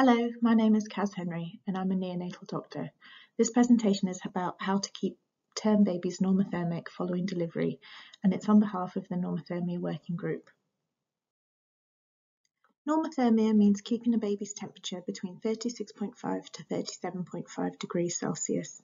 Hello, my name is Kaz Henry and I'm a neonatal doctor. This presentation is about how to keep term babies normothermic following delivery and it's on behalf of the Normothermia Working Group. Normothermia means keeping a baby's temperature between 36.5 to 37.5 degrees Celsius.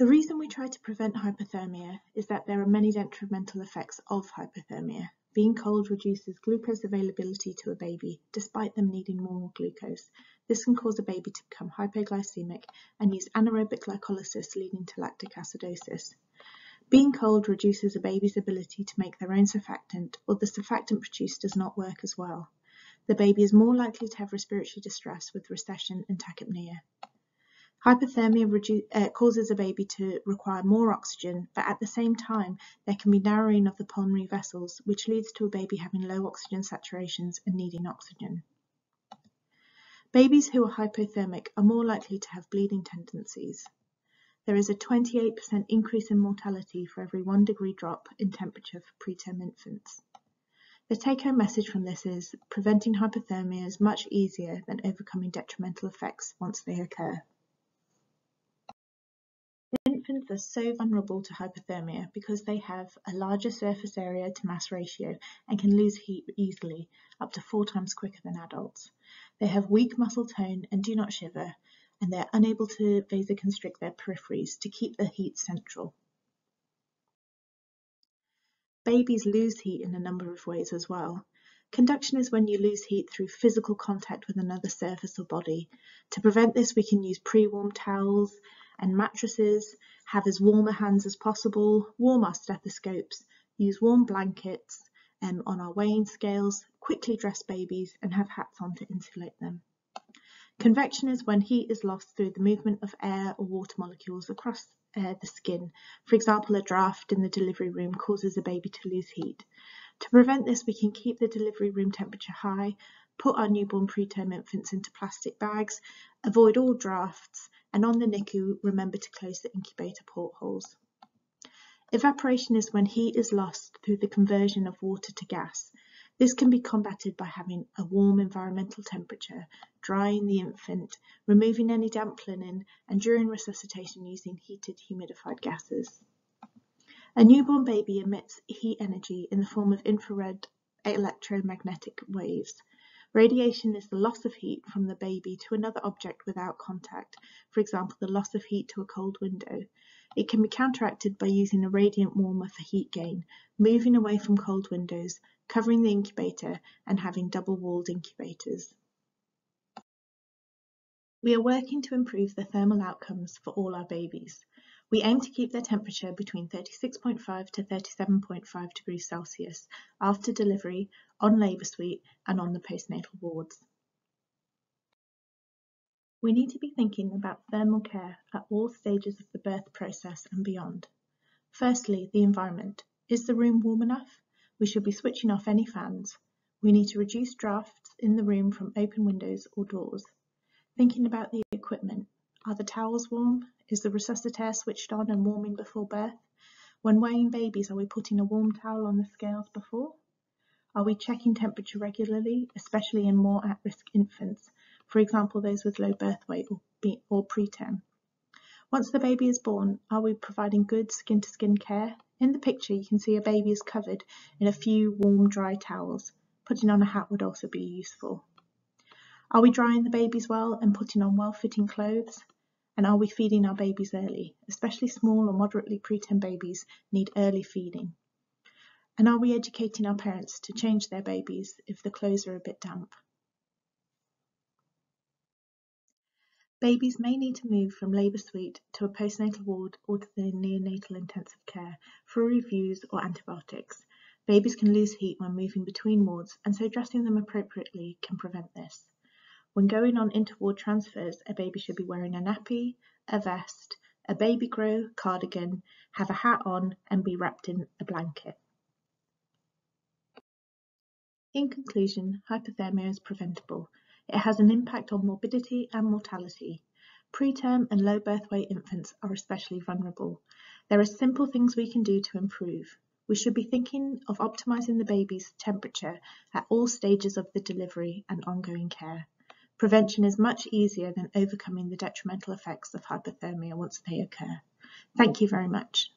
The reason we try to prevent hypothermia is that there are many detrimental effects of hypothermia. Being cold reduces glucose availability to a baby, despite them needing more glucose. This can cause a baby to become hypoglycemic and use anaerobic glycolysis leading to lactic acidosis. Being cold reduces a baby's ability to make their own surfactant or the surfactant produced does not work as well. The baby is more likely to have respiratory distress with recession and tachypnea. Hypothermia uh, causes a baby to require more oxygen, but at the same time, there can be narrowing of the pulmonary vessels, which leads to a baby having low oxygen saturations and needing oxygen. Babies who are hypothermic are more likely to have bleeding tendencies. There is a 28% increase in mortality for every one degree drop in temperature for preterm infants. The take-home message from this is preventing hypothermia is much easier than overcoming detrimental effects once they occur. Infants are so vulnerable to hypothermia because they have a larger surface area to mass ratio and can lose heat easily, up to four times quicker than adults. They have weak muscle tone and do not shiver, and they're unable to vasoconstrict their peripheries to keep the heat central. Babies lose heat in a number of ways as well. Conduction is when you lose heat through physical contact with another surface or body. To prevent this, we can use pre-warm towels, and mattresses, have as warm a hands as possible, warm our stethoscopes, use warm blankets um, on our weighing scales, quickly dress babies and have hats on to insulate them. Convection is when heat is lost through the movement of air or water molecules across uh, the skin. For example, a draft in the delivery room causes a baby to lose heat. To prevent this, we can keep the delivery room temperature high, put our newborn preterm infants into plastic bags, avoid all drafts, and on the NICU, remember to close the incubator portholes. Evaporation is when heat is lost through the conversion of water to gas. This can be combated by having a warm environmental temperature, drying the infant, removing any damp linen, and during resuscitation using heated humidified gases. A newborn baby emits heat energy in the form of infrared electromagnetic waves. Radiation is the loss of heat from the baby to another object without contact, for example the loss of heat to a cold window. It can be counteracted by using a radiant warmer for heat gain, moving away from cold windows, covering the incubator and having double-walled incubators. We are working to improve the thermal outcomes for all our babies. We aim to keep their temperature between 36.5 to 37.5 degrees Celsius after delivery, on labour suite and on the postnatal wards. We need to be thinking about thermal care at all stages of the birth process and beyond. Firstly, the environment. Is the room warm enough? We should be switching off any fans. We need to reduce drafts in the room from open windows or doors. Thinking about the equipment. Are the towels warm? Is the resuscitator switched on and warming before birth? When weighing babies, are we putting a warm towel on the scales before? Are we checking temperature regularly, especially in more at-risk infants, for example those with low birth weight or, or preterm? Once the baby is born, are we providing good skin-to-skin -skin care? In the picture you can see a baby is covered in a few warm dry towels. Putting on a hat would also be useful. Are we drying the babies well and putting on well-fitting clothes? And are we feeding our babies early? Especially small or moderately preterm babies need early feeding. And are we educating our parents to change their babies if the clothes are a bit damp? Babies may need to move from labour suite to a postnatal ward or to the neonatal intensive care for reviews or antibiotics. Babies can lose heat when moving between wards and so dressing them appropriately can prevent this. When going on interward transfers, a baby should be wearing a nappy, a vest, a baby grow cardigan, have a hat on and be wrapped in a blanket. In conclusion, hypothermia is preventable. It has an impact on morbidity and mortality. Preterm and low birth weight infants are especially vulnerable. There are simple things we can do to improve. we should be thinking of optimizing the baby's temperature at all stages of the delivery and ongoing care. Prevention is much easier than overcoming the detrimental effects of hypothermia once they occur. Thank you very much.